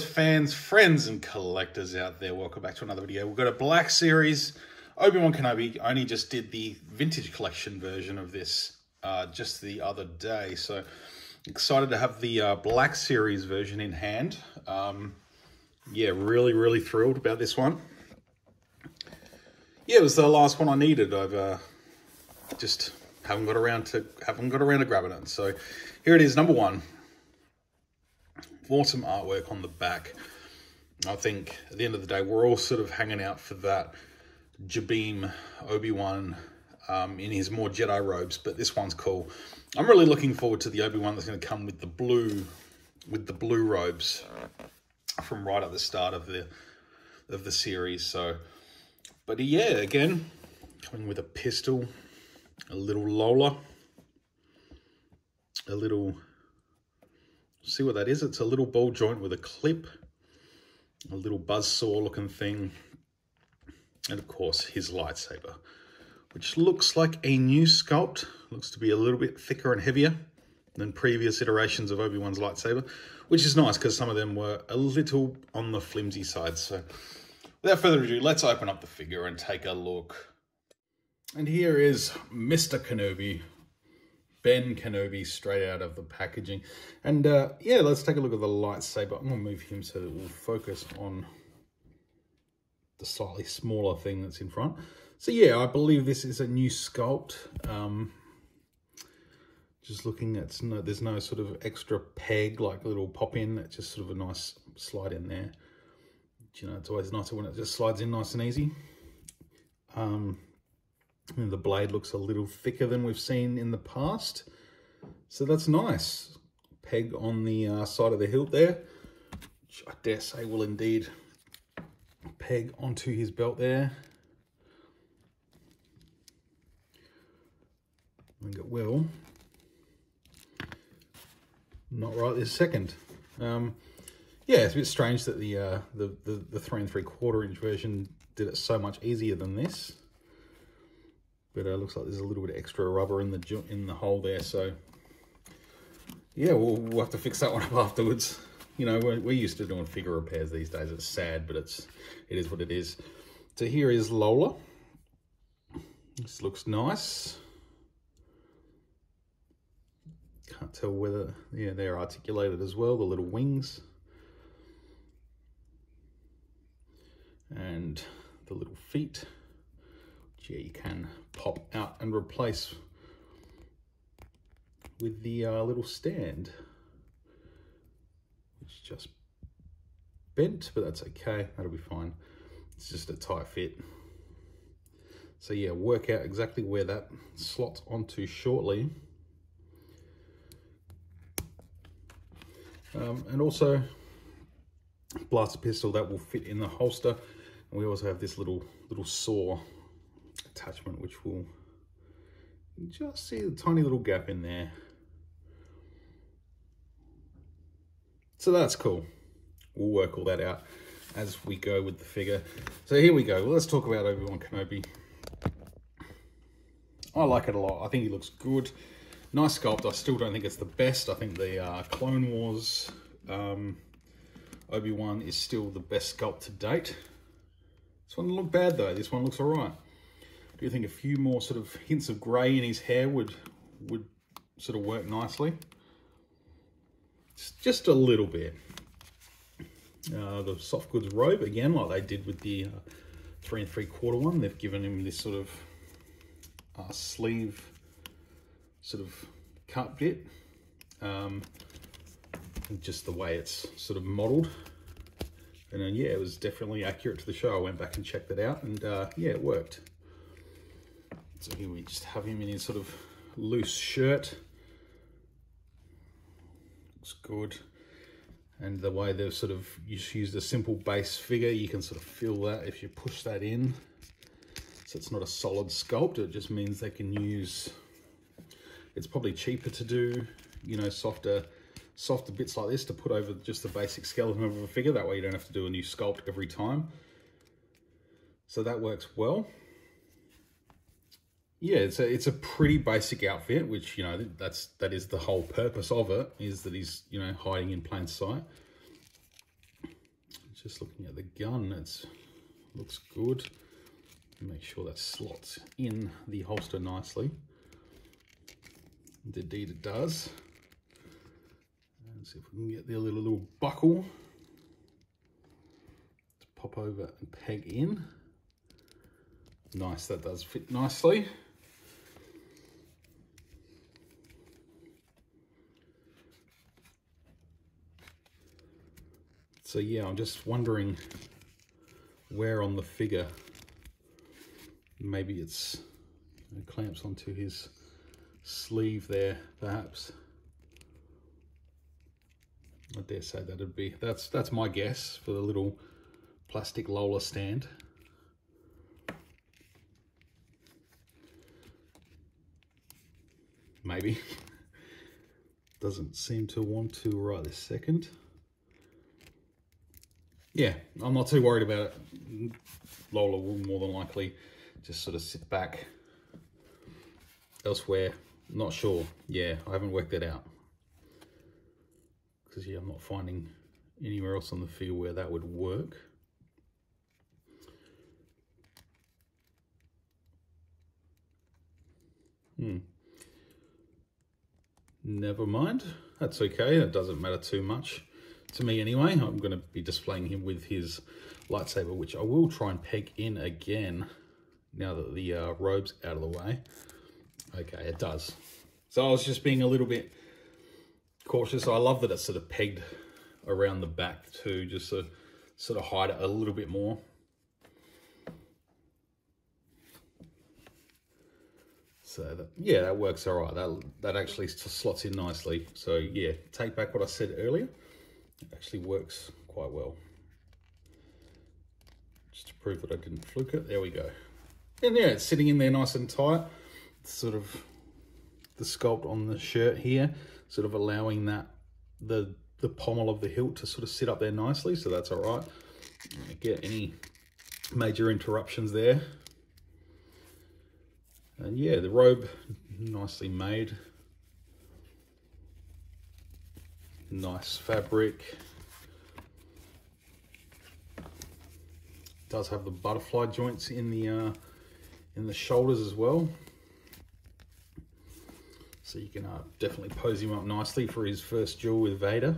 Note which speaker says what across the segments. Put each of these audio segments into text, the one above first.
Speaker 1: Fans, friends, and collectors out there, welcome back to another video. We've got a Black Series. Obi-Wan Kenobi only just did the vintage collection version of this uh, just the other day. So excited to have the uh, Black Series version in hand. Um, yeah, really, really thrilled about this one. Yeah, it was the last one I needed. I've uh, just haven't got around to haven't got around to grabbing it. So here it is, number one. Awesome artwork on the back. I think at the end of the day, we're all sort of hanging out for that Jabiim Obi-Wan um, in his more Jedi robes, but this one's cool. I'm really looking forward to the Obi-Wan that's going to come with the blue, with the blue robes from right at the start of the of the series. So, but yeah, again, coming with a pistol, a little Lola, a little. See what that is? It's a little ball joint with a clip, a little buzz saw looking thing, and of course his lightsaber which looks like a new sculpt. Looks to be a little bit thicker and heavier than previous iterations of Obi-Wan's lightsaber, which is nice because some of them were a little on the flimsy side. So without further ado, let's open up the figure and take a look. And here is Mr. Kenobi, Ben Kenobi, straight out of the packaging. And uh, yeah, let's take a look at the lightsaber. I'm to move him so that we'll focus on the slightly smaller thing that's in front. So yeah, I believe this is a new sculpt. Um, just looking at, no, there's no sort of extra peg, like little pop in, it's just sort of a nice slide in there. You know, it's always nicer when it just slides in nice and easy. Um, the blade looks a little thicker than we've seen in the past. So that's nice. Peg on the uh, side of the hilt there, which I dare say will indeed peg onto his belt there. I think it will. Not right this second. Um, yeah, it's a bit strange that the, uh, the, the, the three and three quarter inch version did it so much easier than this. But it uh, looks like there's a little bit of extra rubber in the in the hole there. So yeah, we'll, we'll have to fix that one up afterwards. You know, we're, we're used to doing figure repairs these days. It's sad, but it's it is what it is. So here is Lola. This looks nice. Can't tell whether, yeah, they're articulated as well, the little wings. And the little feet, yeah, you can pop out and replace with the uh, little stand, which just bent, but that's okay, that'll be fine. It's just a tight fit. So yeah, work out exactly where that slots onto shortly. Um, and also blaster pistol that will fit in the holster. And we also have this little little saw attachment which will just see the tiny little gap in there. So that's cool. We'll work all that out as we go with the figure. So here we go. Let's talk about Obi-Wan Kenobi. I like it a lot. I think he looks good. Nice sculpt. I still don't think it's the best. I think the uh, Clone Wars um, Obi-Wan is still the best sculpt to date. This one look bad though. This one looks all right. Do you think a few more sort of hints of grey in his hair would would sort of work nicely? Just a little bit. Uh, the soft goods robe again, like they did with the uh, three and three quarter one. They've given him this sort of uh, sleeve sort of cut bit. Um, just the way it's sort of modeled. And then, yeah, it was definitely accurate to the show. I went back and checked it out and uh, yeah, it worked. So here we just have him in his sort of loose shirt. Looks good. And the way they've sort of just used a simple base figure, you can sort of feel that if you push that in. So it's not a solid sculpt, it just means they can use it's probably cheaper to do, you know, softer softer bits like this to put over just the basic skeleton of a figure. That way you don't have to do a new sculpt every time. So that works well. Yeah, it's a, it's a pretty basic outfit, which, you know, that's, that is the whole purpose of it, is that he's, you know, hiding in plain sight. just looking at the gun, it looks good. Make sure that slots in the holster nicely. Indeed it does. See if we can get the little, little buckle to pop over and peg in. Nice, that does fit nicely. So yeah, I'm just wondering where on the figure, maybe it's it clamps onto his sleeve there, perhaps. I dare say that'd be, that's, that's my guess for the little plastic Lola stand. Maybe. Doesn't seem to want to right this second yeah, I'm not too worried about it. Lola will more than likely just sort of sit back elsewhere. Not sure. Yeah, I haven't worked that out. Because, yeah, I'm not finding anywhere else on the field where that would work. Hmm. Never mind. That's okay. It doesn't matter too much to me anyway. I'm going to be displaying him with his lightsaber, which I will try and peg in again now that the uh, robe's out of the way. Okay, it does. So I was just being a little bit cautious. I love that it's sort of pegged around the back too, just to sort of hide it a little bit more. So that, yeah, that works all right. That, that actually slots in nicely. So yeah, take back what I said earlier. Actually works quite well. Just to prove that I didn't fluke it, there we go. And yeah, it's sitting in there nice and tight. sort of the sculpt on the shirt here, sort of allowing that, the, the pommel of the hilt to sort of sit up there nicely, so that's all right. Get any major interruptions there. And yeah, the robe, nicely made. Nice fabric. Does have the butterfly joints in the uh, in the shoulders as well. So you can uh, definitely pose him up nicely for his first duel with Vader.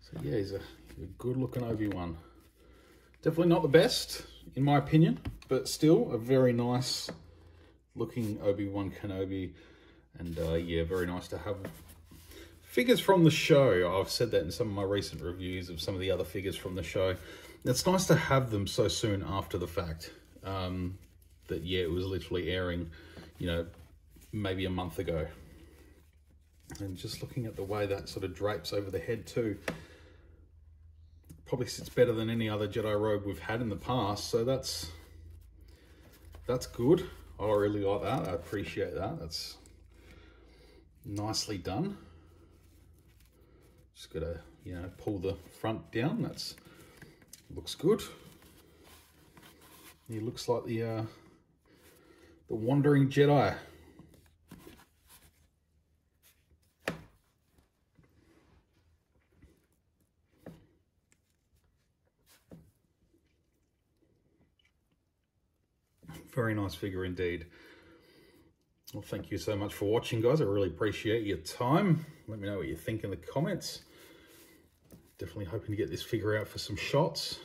Speaker 1: So yeah, he's a, a good looking Obi-Wan. Definitely not the best, in my opinion, but still a very nice looking Obi-Wan Kenobi. And uh, yeah, very nice to have figures from the show. I've said that in some of my recent reviews of some of the other figures from the show. It's nice to have them so soon after the fact. Um, that, yeah, it was literally airing, you know, maybe a month ago. And just looking at the way that sort of drapes over the head too, probably sits better than any other Jedi robe we've had in the past. So that's that's good. I really like that. I appreciate that. That's nicely done. Just gotta, you know, pull the front down. That's looks good. He looks like the uh, the wandering Jedi. Very nice figure indeed. Well, thank you so much for watching, guys. I really appreciate your time. Let me know what you think in the comments. Definitely hoping to get this figure out for some shots.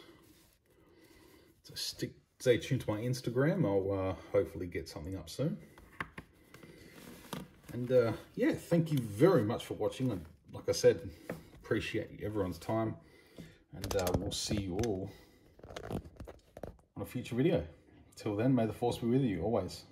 Speaker 1: So stick, stay tuned to my Instagram. I'll uh, hopefully get something up soon. And uh, yeah, thank you very much for watching. And like I said, appreciate everyone's time. And uh, we'll see you all on a future video. Till then, may the force be with you always.